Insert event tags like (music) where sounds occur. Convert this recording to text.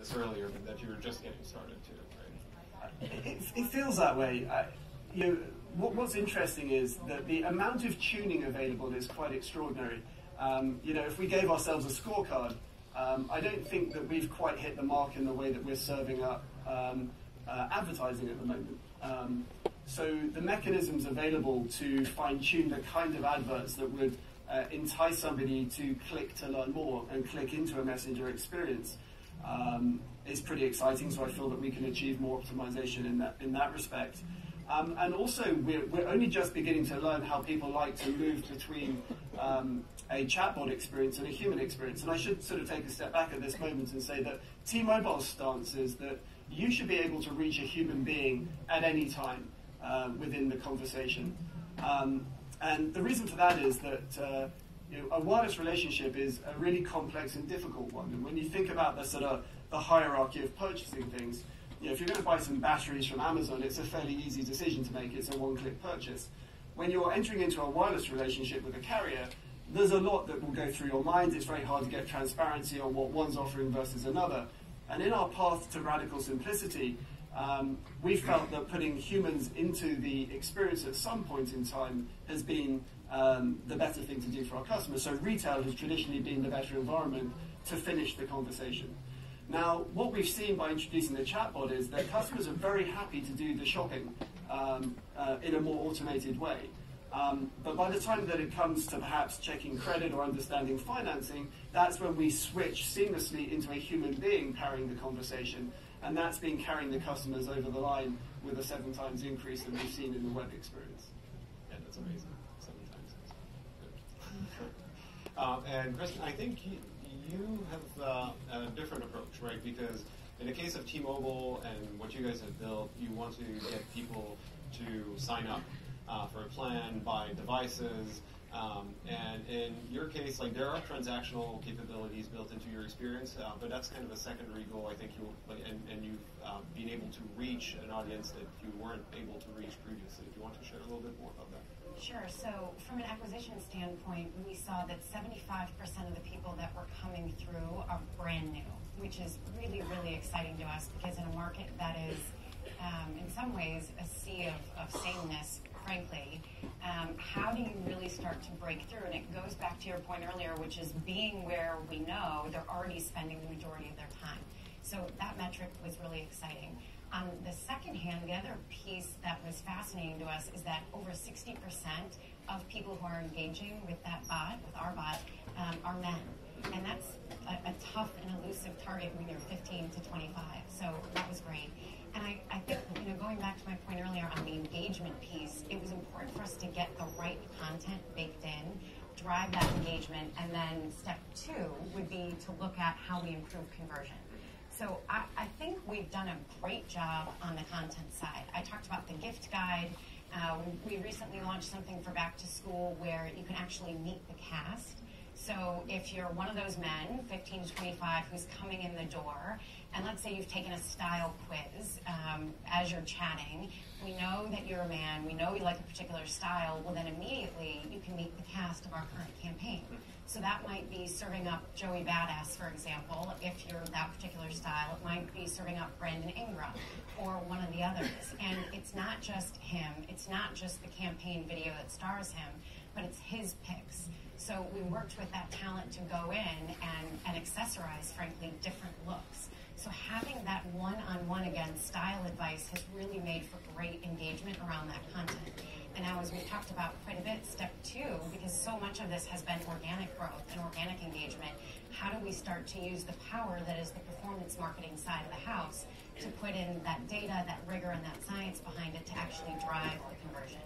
this earlier, but that you were just getting started too, right? It, it feels that way. I, you know, what, what's interesting is that the amount of tuning available is quite extraordinary. Um, you know, if we gave ourselves a scorecard, um, I don't think that we've quite hit the mark in the way that we're serving up um, uh, advertising at the moment. Um, so the mechanisms available to fine tune the kind of adverts that would uh, entice somebody to click to learn more and click into a messenger experience um, is pretty exciting. So I feel that we can achieve more optimization in that in that respect. Um, and also, we're, we're only just beginning to learn how people like to move between um, a chatbot experience and a human experience. And I should sort of take a step back at this moment and say that T-Mobile's stance is that you should be able to reach a human being at any time uh, within the conversation. Um, and the reason for that is that uh, you know, a wireless relationship is a really complex and difficult one. And when you think about the sort of the hierarchy of purchasing things, you know, if you're going to buy some batteries from Amazon, it's a fairly easy decision to make. It's a one-click purchase. When you're entering into a wireless relationship with a carrier, there's a lot that will go through your mind. It's very hard to get transparency on what one's offering versus another. And in our path to radical simplicity, um, we felt that putting humans into the experience at some point in time has been um, the better thing to do for our customers. So retail has traditionally been the better environment to finish the conversation. Now, what we've seen by introducing the chatbot is that customers are very happy to do the shopping um, uh, in a more automated way. Um, but by the time that it comes to perhaps checking credit or understanding financing, that's when we switch seamlessly into a human being carrying the conversation. And that's been carrying the customers over the line with a seven times increase that we've seen in the web experience. Yeah, that's amazing. Seven times. um, (laughs) and Kristen, I think you, you have uh, a different approach, right? Because in the case of T-Mobile and what you guys have built, you want to get people to sign up uh, for a plan, buy devices, um, and in your case, like there are transactional capabilities built into your experience, uh, but that's kind of a secondary goal. I think you like, and, and you've uh, been able to reach an audience that you weren't able to reach previously. If you want to share a little bit more about that. Sure. So from an acquisition standpoint, we saw that 75% of the people that were coming through are brand new, which is really, really exciting to us because in a market that is, um, in some ways, a sea of, of sameness, frankly, um, how do you really start to break through? And it goes back to your point earlier, which is being where we know they're already spending the majority of their time. So that metric was really exciting. On the second hand, the other piece that was fascinating to us is that over 60% of people who are engaging with that bot, with our bot, um, are men. And that's a, a, tough and elusive target when you're 15 to 25. So that was great. And I, I think, you know, going back to my point earlier on the engagement piece, it was important for us to get the right content baked in, drive that engagement, and then step two would be to look at how we improve conversion. So I, I think we've done a great job on the content side. I talked about the gift guide. Uh, we recently launched something for back to school where you can actually meet the cast. So if you're one of those men, 15 to 25, who's coming in the door and let's say you've taken a style quiz um, as you're chatting, we know that you're a man, we know you like a particular style, well then immediately you can meet the cast of our current campaign. So that might be serving up Joey Badass, for example, if you're that particular style. It might be serving up Brandon Ingram or one of the others. And it's not just him, it's not just the campaign video that stars him, but it's his picks. So we worked with that talent to go in and, and accessorize, frankly, different looks. So having that one-on-one again style advice has really made for great engagement around that content. And now, as we've talked about quite a bit, step two, because so much of this has been organic growth and organic engagement, how do we start to use the power that is the performance marketing side of the house to put in that data, that rigor, and that science behind it to actually drive the conversion?